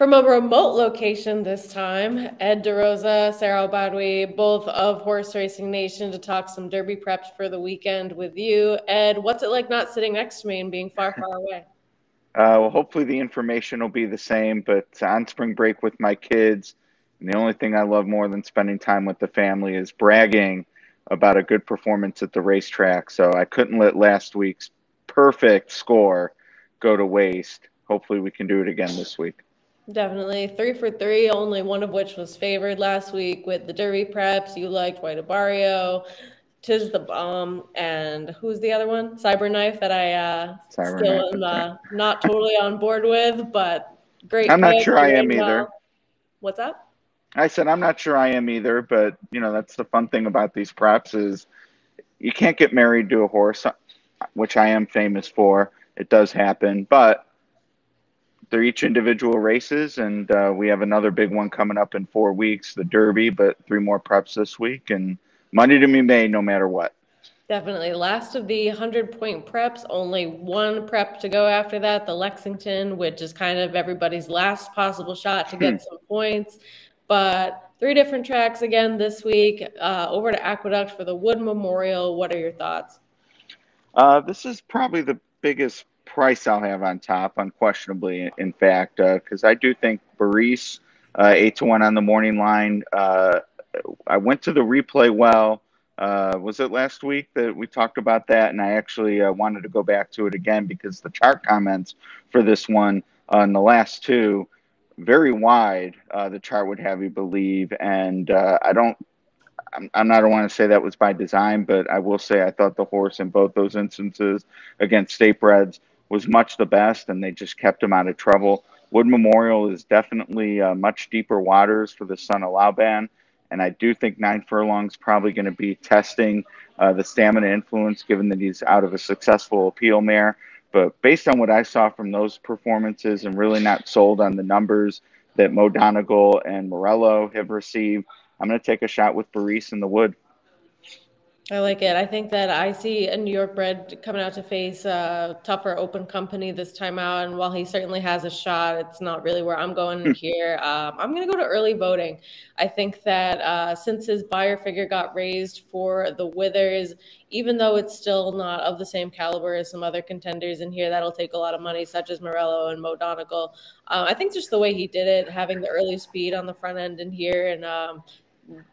From a remote location this time, Ed DeRosa, Sara Elbadwi, both of Horse Racing Nation, to talk some Derby preps for the weekend with you. Ed, what's it like not sitting next to me and being far, far away? Uh, well, hopefully the information will be the same, but on spring break with my kids, and the only thing I love more than spending time with the family is bragging about a good performance at the racetrack. So I couldn't let last week's perfect score go to waste. Hopefully we can do it again this week. Definitely. Three for three, only one of which was favored last week with the Derby preps. You liked White Abarrio, Tiz the Bomb, and who's the other one? Cyberknife that I uh, Cyber still am uh, not totally on board with, but great. I'm not sure I am either. What's up? I said I'm not sure I am either, but you know that's the fun thing about these preps is you can't get married to a horse, which I am famous for. It does happen, but they're each individual races, and uh, we have another big one coming up in four weeks, the Derby, but three more preps this week, and money to be made no matter what. Definitely. Last of the 100 point preps, only one prep to go after that, the Lexington, which is kind of everybody's last possible shot to get hmm. some points. But three different tracks again this week. Uh, over to Aqueduct for the Wood Memorial. What are your thoughts? Uh, this is probably the biggest price I'll have on top, unquestionably. In fact, because uh, I do think Barese uh, eight to one on the morning line. Uh, I went to the replay well. Uh, was it last week that we talked about that? And I actually uh, wanted to go back to it again because the chart comments for this one on the last two very wide. the chart would have you believe, and I don't I'm, I'm not, want to say that was by design, but I will say I thought the horse in both those instances against state breds was much the best, and they just kept him out of trouble. Wood Memorial is definitely uh, much deeper waters for the Son of Laoban, and I do think Nine Furlongs probably going to be testing uh, the stamina influence, given that he's out of a successful appeal mare. But based on what I saw from those performances, and really not sold on the numbers that Mo Donegal and Morello have received, I'm going to take a shot with Barese in the wood. I like it. I think that I see a New York bred coming out to face a tougher open company this time out. And while he certainly has a shot, it's not really where I'm going hmm. here. Um, I'm going to go to early voting. I think that uh, since his Beyer figure got raised for the Withers, even though it's still not of the same caliber as some other contenders in here, that'll take a lot of money, such as Morello and Mo Donegal. Um, I think just the way he did it, having the early speed on the front end in here, and um,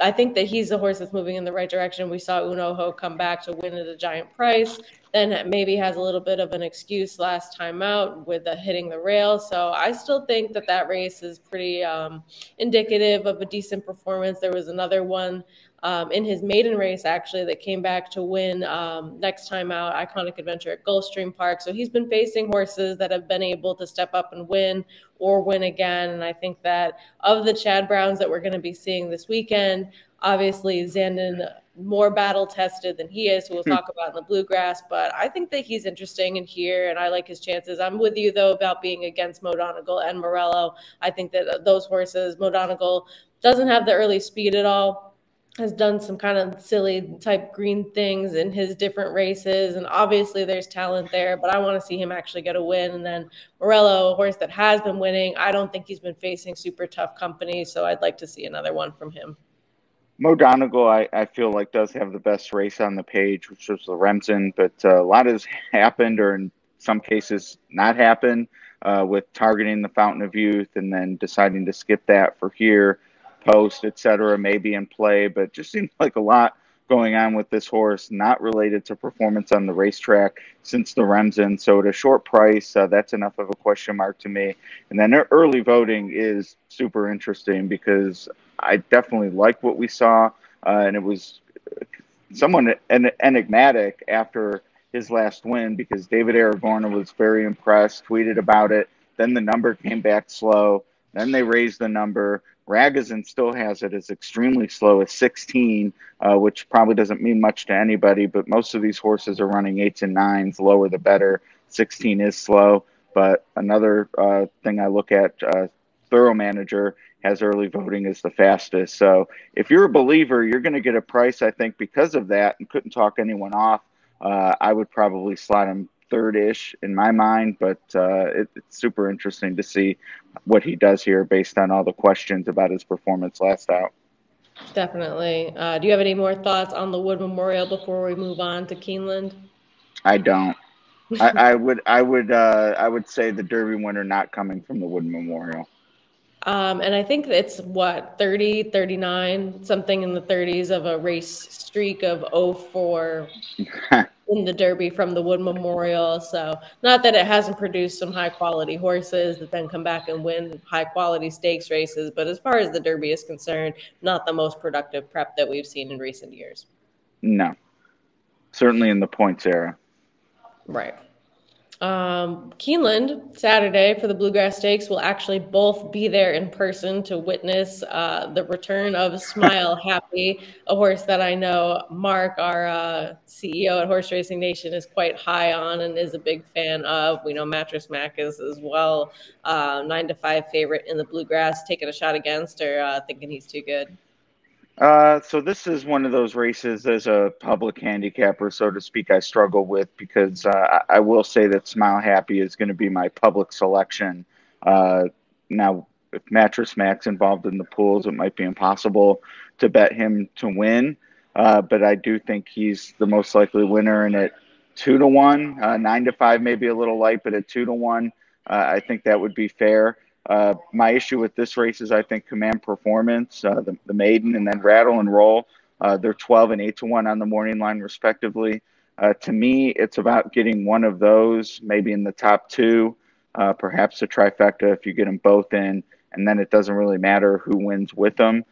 I think that he's the horse that's moving in the right direction. We saw Un Ojo come back to win at a giant price, then maybe has a little bit of an excuse last time out with the hitting the rail. So I still think that that race is pretty um, indicative of a decent performance. There was another one um, in his maiden race, actually, that came back to win um, next time out, Iconic Adventure at Gulfstream Park. So he's been facing horses that have been able to step up and win or win again. And I think that of the Chad Browns that we're going to be seeing this weekend, obviously Zandon more battle tested than he is, who we'll hmm. talk about in the bluegrass. But I think that he's interesting in here, and I like his chances. I'm with you though about being against Mo Donegal and Morello. I think that those horses, Mo Donegal doesn't have the early speed at all has done some kind of silly type green things in his different races. And obviously there's talent there, but I want to see him actually get a win. And then Morello, a horse that has been winning, I don't think he's been facing super tough company. So I'd like to see another one from him. Mo Donegal, I, I feel like does have the best race on the page, which was the Remsen, but uh, a lot has happened, or in some cases not happened, uh, with targeting the Fountain of Youth and then deciding to skip that for here post, etc., may be in play, but just seems like a lot going on with this horse, not related to performance on the racetrack since the Remsen. So at a short price, uh, that's enough of a question mark to me. And then early voting is super interesting because I definitely like what we saw, uh, and it was somewhat en- enigmatic after his last win because David Aragona was very impressed, tweeted about it. Then the number came back slow. Then they raised the number. Ragozin still has it as extremely slow as 16, uh, which probably doesn't mean much to anybody, but most of these horses are running eights and nines, lower the better. 16 is slow, but another uh, thing I look at, uh, Thorough Manager has early voting as the fastest. So if you're a believer, you're going to get a price, I think, because of that, and couldn't talk anyone off. Uh, I would probably slot him third ish in my mind, but uh, it, it's super interesting to see what he does here based on all the questions about his performance last out. Definitely. Uh, do you have any more thoughts on the Wood Memorial before we move on to Keeneland? I don't. I, I, would I would uh, I would say the Derby winner not coming from the Wood Memorial. Um, and I think it's what 30, 39, something in the 30s of a race streak of 04 in the Derby from the Wood Memorial. So not that it hasn't produced some high quality horses that then come back and win high quality stakes races, but as far as the Derby is concerned, not the most productive prep that we've seen in recent years. No, certainly in the points era. Right. Um, Keeneland Saturday for the Bluegrass Stakes will actually both be there in person to witness uh, the return of Smile Happy, a horse that I know Mark, our uh, CEO at Horse Racing Nation, is quite high on and is a big fan of. We know Mattress Mac is as well, uh, nine to five favorite in the Bluegrass, taking a shot against or uh, thinking he's too good. Uh, so this is one of those races as a public handicapper, so to speak, I struggle with because uh, I will say that Smile Happy is going to be my public selection. Uh, now, if Mattress Mac's involved in the pools, it might be impossible to bet him to win, uh, but I do think he's the most likely winner. And at two to one, uh, nine to five, maybe a little light, but at two to one, uh, I think that would be fair. Uh, my issue with this race is I think Command Performance, uh, the, the Maiden, and then Rattle and Roll. Uh, they're 12 and 8 to 1 on the morning line, respectively. Uh, to me, it's about getting one of those, maybe in the top two, uh, perhaps a trifecta if you get them both in, and then it doesn't really matter who wins with them.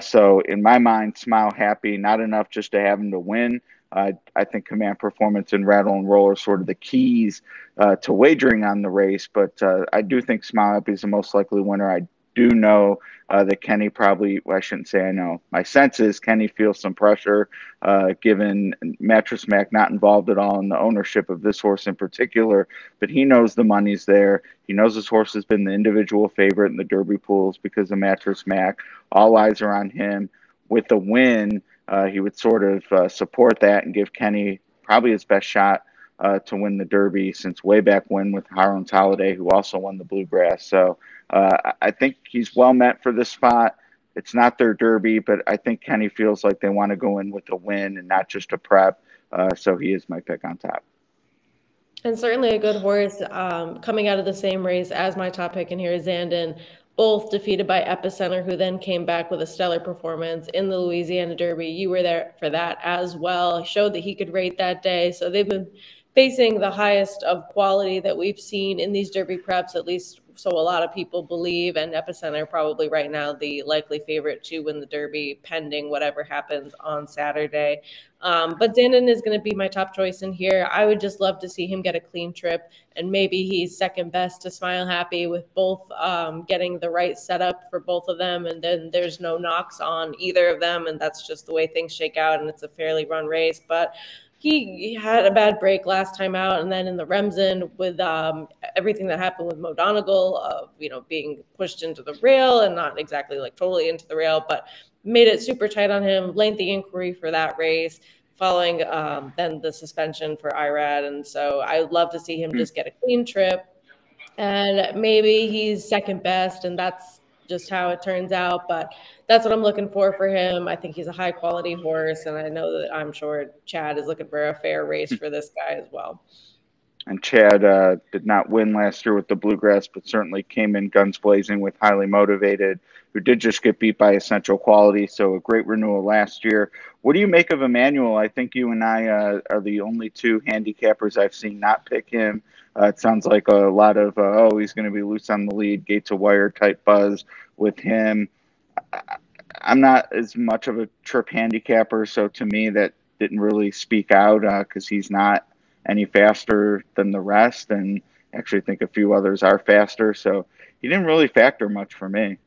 So, in my mind, Smile Happy, not enough just to have them to win, uh, I think command performance and rattle and roll are sort of the keys uh, to wagering on the race. But uh, I do think Smile Happy is the most likely winner. I do know uh, that Kenny probably, well, I shouldn't say I know, my sense is Kenny feels some pressure uh, given Mattress Mac not involved at all in the ownership of this horse in particular, but he knows the money's there. He knows this horse has been the individual favorite in the Derby pools because of Mattress Mac. All eyes are on him. With the win, uh, he would sort of uh, support that and give Kenny probably his best shot uh, to win the Derby since way back when with Harlan's Holiday, who also won the Bluegrass. So uh, I think he's well met for this spot. It's not their Derby, but I think Kenny feels like they want to go in with a win and not just a prep. Uh, so he is my pick on top. And certainly a good horse um, coming out of the same race as my top pick in here is Zandon both defeated by Epicenter, who then came back with a stellar performance in the Louisiana Derby. You were there for that as well. Showed that he could rate that day. So they've been facing the highest of quality that we've seen in these Derby preps, at least so a lot of people believe. And Epicenter probably right now the likely favorite to win the Derby, pending whatever happens on Saturday. Um, but Zandon is going to be my top choice in here. I would just love to see him get a clean trip, and maybe he's second best to Smile Happy with both um, getting the right setup for both of them, and then there's no knocks on either of them, and that's just the way things shake out, and it's a fairly run race. But he, had a bad break last time out, and then in the Remsen with um, everything that happened with Mo Donegal of you know being pushed into the rail and not exactly like totally into the rail, but made it super tight on him. Lengthy inquiry for that race, following um, then the suspension for Irad, and so I would love to see him just get a clean trip, and maybe he's second best, and that's just how it turns out. But that's what I'm looking for for him. I think he's a high quality horse, and I know that I'm sure Chad is looking for a fair race for this guy as well. And Chad uh, did not win last year with the Bluegrass, but certainly came in guns blazing with highly motivated, who did just get beat by Essential Quality. So a great renewal last year. What do you make of Emmanuel? I think you and I uh, are the only two handicappers I've seen not pick him. Uh, it sounds like a lot of uh, oh he's going to be loose on the lead, gates of wire type buzz with him. I'm not as much of a trip handicapper, so to me that didn't really speak out because uh, he's not any faster than the rest, and actually think a few others are faster. So he didn't really factor much for me.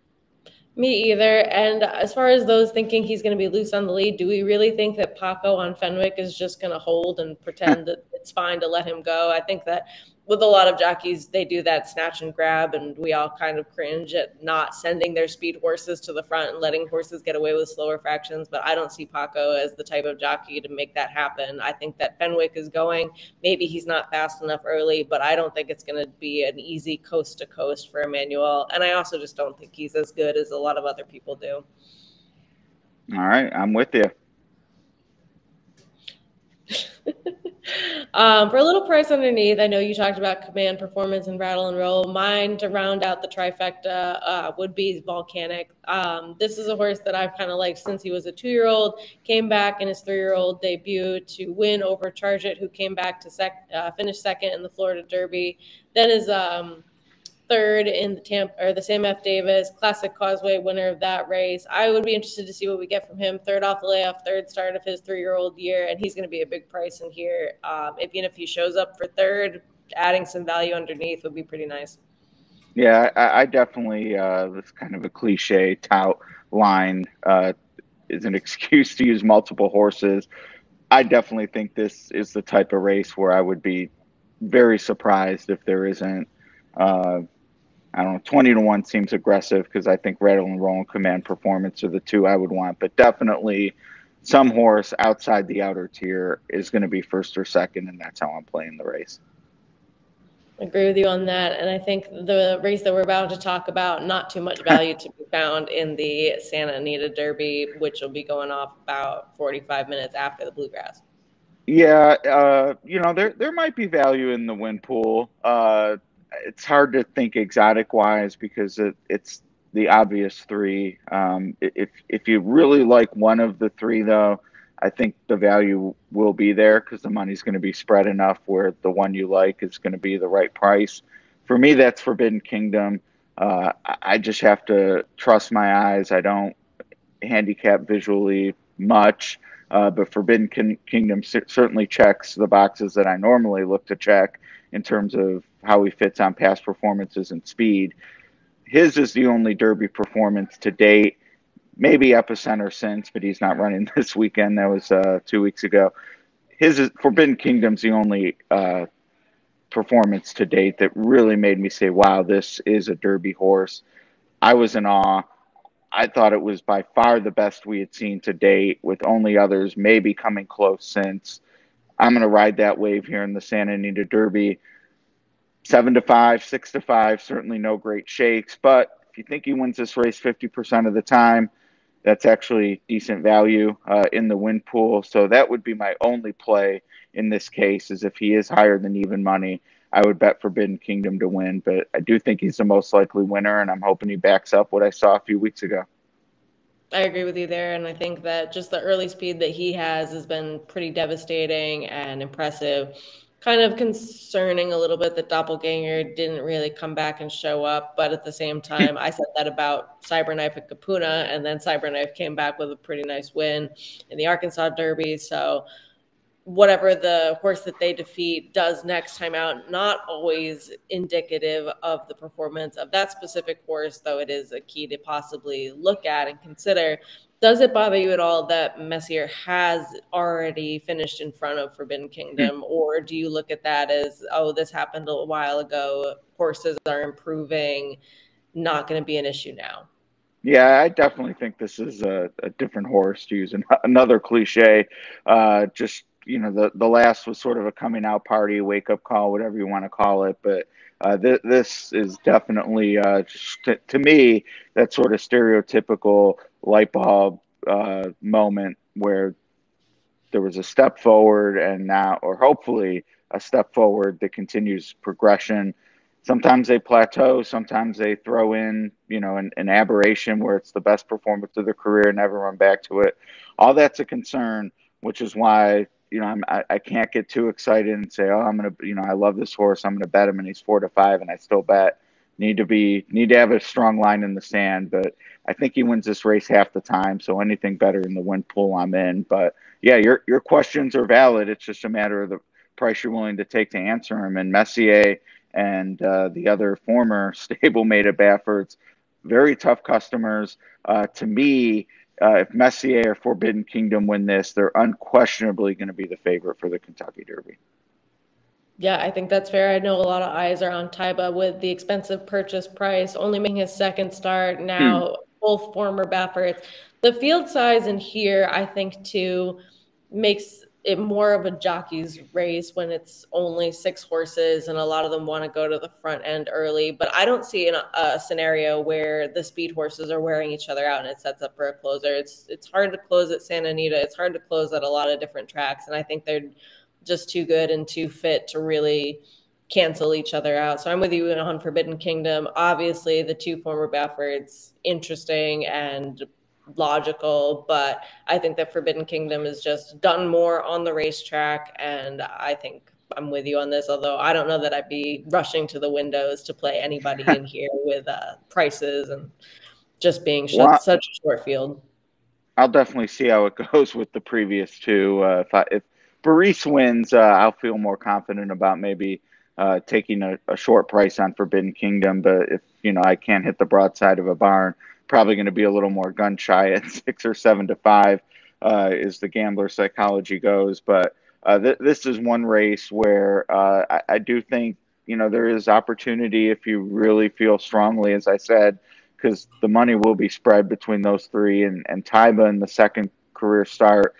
Me either. And as far as those thinking he's going to be loose on the lead, do we really think that Paco on Fenwick is just going to hold and pretend that it's fine to let him go? I think that with a lot of jockeys, they do that snatch and grab, and we all kind of cringe at not sending their speed horses to the front and letting horses get away with slower fractions. But I don't see Paco as the type of jockey to make that happen. I think that Fenwick is going. Maybe he's not fast enough early, but I don't think it's going to be an easy coast to coast for Emmanuel. And I also just don't think he's as good as a lot of other people do. All right, I'm with you. Um, for a little price underneath, I know you talked about command performance and rattle and roll. Mine to round out the trifecta uh, would be Volcanic. Um, this is a horse that I've kind of liked since he was a two year old. Came back in his three year old debut to win over Charge It, who came back to sec- uh, finish second in the Florida Derby. Then is um, third in the Tampa or the Sam F. Davis Classic Causeway winner of that race. I would be interested to see what we get from him. Third off the layoff, third start of his three-year-old year, and he's going to be a big price in here. Um, even if he shows up for third, adding some value underneath would be pretty nice. Yeah, I, I definitely uh, this kind of a cliche tout line uh, is an excuse to use multiple horses. I definitely think this is the type of race where I would be very surprised if there isn't uh, I don't know, 20 to 1 seems aggressive because I think Rattle and Roll and Command Performance are the two I would want. But definitely some horse outside the outer tier is going to be first or second, and that's how I'm playing the race. I agree with you on that. And I think the race that we're about to talk about, not too much value to be found in the Santa Anita Derby, which will be going off about 45 minutes after the Bluegrass. Yeah, uh, you know, there there might be value in the win pool. Uh, it's hard to think exotic wise because it, it's the obvious three. Um, if if you really like one of the three, though, I think the value will be there because the money's going to be spread enough where the one you like is going to be the right price. For me, that's Forbidden Kingdom. Uh, I just have to trust my eyes. I don't handicap visually much, uh, but Forbidden Kin- Kingdom certainly checks the boxes that I normally look to check in terms of how he fits on past performances and speed. His is the only Derby performance to date. Maybe Epicenter since, but he's not running this weekend. That was uh, two weeks ago. His is, Forbidden Kingdom's the only uh, performance to date that really made me say, "Wow, this is a Derby horse." I was in awe. I thought it was by far the best we had seen to date, with only others maybe coming close since. I'm going to ride that wave here in the Santa Anita Derby seven to five, six to five, certainly no great shakes. But if you think he wins this race 50% of the time, that's actually decent value uh, in the win pool. So that would be my only play in this case, is if he is higher than even money, I would bet Forbidden Kingdom to win. But I do think he's the most likely winner, and I'm hoping he backs up what I saw a few weeks ago. I agree with you there. And I think that just the early speed that he has has been pretty devastating and impressive kind of concerning a little bit that Doppelganger didn't really come back and show up. But at the same time, I said that about Cyberknife at Kupuna, and then Cyberknife came back with a pretty nice win in the Arkansas Derby. So whatever the horse that they defeat does next time out, not always indicative of the performance of that specific horse, though it is a key to possibly look at and consider does it bother you at all that Messier has already finished in front of Forbidden hmm. Kingdom, or do you look at that as, oh, this happened a while ago, horses are improving, not going to be an issue now? Yeah, I definitely think this is a, a different horse to use an, another cliche. Uh, just you know, the the last was sort of a coming out party, wake up call, whatever you want to call it. But uh, th- this is definitely uh, to me that sort of stereotypical light bulb uh, moment where there was a step forward and now, or hopefully a step forward that continues progression. Sometimes they plateau, sometimes they throw in, you know, an, an aberration where it's the best performance of their career and never run back to it. All that's a concern, which is why you know, I'm, I, I can't get too excited and say, oh, I'm going to, you know, I love this horse. I'm going to bet him and he's four to five and I still bet need to be need to have a strong line in the sand. But I think he wins this race half the time. So anything better in the win pool, I'm in. But yeah, your your questions are valid. It's just a matter of the price you're willing to take to answer them. And Messier and uh, the other former stablemate at Baffert's, very tough customers. Uh, to me, uh, if Messier or Forbidden Kingdom win this, they're unquestionably going to be the favorite for the Kentucky Derby. Yeah, I think that's fair. I know a lot of eyes are on Taiba with the expensive purchase price, only making his second start now, hmm. Both former Bafferts. The field size in here, I think, too, makes it more of a jockey's race when it's only six horses and a lot of them want to go to the front end early. But I don't see a, a scenario where the speed horses are wearing each other out and it sets up for a closer. It's it's hard to close at Santa Anita. It's hard to close at a lot of different tracks, and I think they're just too good and too fit to really cancel each other out. So I'm with you on Forbidden Kingdom. Obviously, the two former Bafferts, interesting and logical, but I think that Forbidden Kingdom is just done more on the racetrack, and I think I'm with you on this. Although I don't know that I'd be rushing to the windows to play anybody in here with uh, prices and just being well, such a short field. I'll definitely see how it goes with the previous two. Uh, if, I, if Barese wins, uh, I'll feel more confident about maybe uh, taking a, a, short price on Forbidden Kingdom. But if you know I can't hit the broadside of a barn, probably going to be a little more gun shy at six or seven to five, uh, as the gambler psychology goes. But uh, th- this is one race where uh, I, I do think you know there is opportunity if you really feel strongly, as I said, because the money will be spread between those three and and Taiba in the second career start.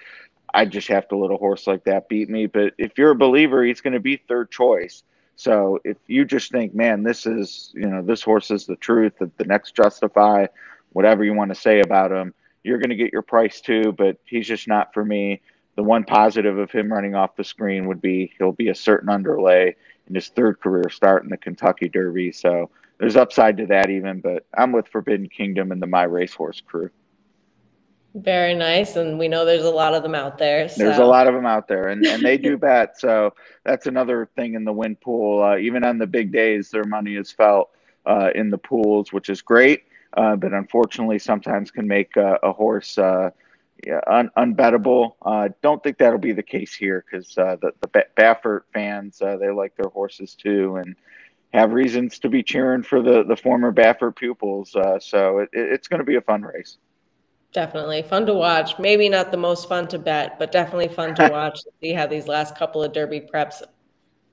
I just have to let a horse like that beat me. But if you're a believer, he's going to be third choice. So if you just think, man, this is, you know, this horse is the truth, the, the next justify, whatever you want to say about him, you're going to get your price too, but he's just not for me. The one positive of him running off the screen would be he'll be a certain underlay in his third career start in the Kentucky Derby. So there's upside to that even, but I'm with Forbidden Kingdom and the My Racehorse crew. Very nice. And we know there's a lot of them out there. So. There's a lot of them out there, and, and they do bet. So that's another thing in the win pool. Uh, even on the big days, their money is felt uh, in the pools, which is great. Uh, but unfortunately, sometimes can make a, a horse uh, yeah, un- unbettable. Uh, don't think that'll be the case here because uh, the, the Baffert fans, they like their horses too. And have reasons to be cheering for the, the former Baffert pupils. so it, it's going to be a fun race. Definitely fun to watch. Maybe not the most fun to bet, but definitely fun to watch. see how these last couple of Derby preps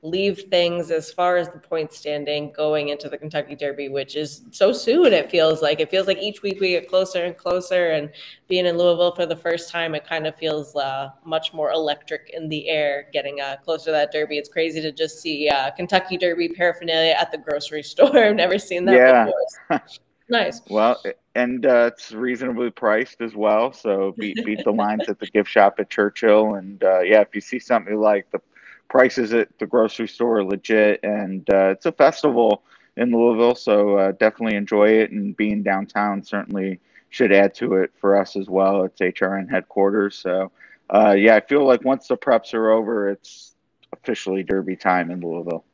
leave things as far as the point standing going into the Kentucky Derby, which is so soon. It feels like it feels like each week we get closer and closer. And being in Louisville for the first time, it kind of feels uh, much more electric in the air. Getting uh, closer to that Derby, it's crazy to just see uh, Kentucky Derby paraphernalia at the grocery store. I've never seen that yeah. before. nice. Well, and uh, it's reasonably priced as well. So beat beat the lines at the gift shop at Churchill, and uh, yeah, if you see something you like, the prices at the grocery store are legit, and uh, it's a festival in Louisville, so uh, definitely enjoy it. And being downtown certainly should add to it for us as well. It's HRN headquarters, so uh, yeah, I feel like once the preps are over, it's officially Derby time in Louisville.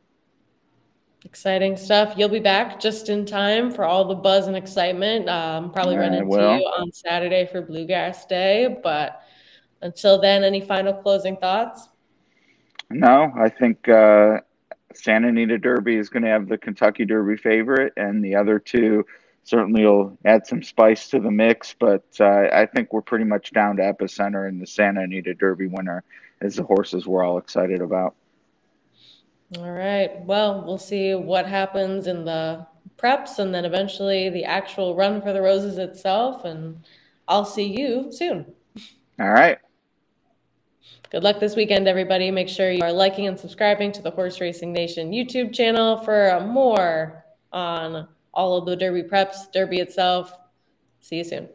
Exciting stuff. You'll be back just in time for all the buzz and excitement. Um, probably run into you on Saturday for Bluegrass Day. But until then, any final closing thoughts? No, I think uh, Santa Anita Derby is going to have the Kentucky Derby favorite, and the other two certainly will add some spice to the mix. But uh, I think we're pretty much down to epicenter and the Santa Anita Derby winner as the horses we're all excited about. All right. Well, we'll see what happens in the preps and then eventually the actual run for the roses itself. And I'll see you soon. All right. Good luck this weekend, everybody. Make sure you are liking and subscribing to the Horse Racing Nation YouTube channel for more on all of the Derby preps, Derby itself. See you soon.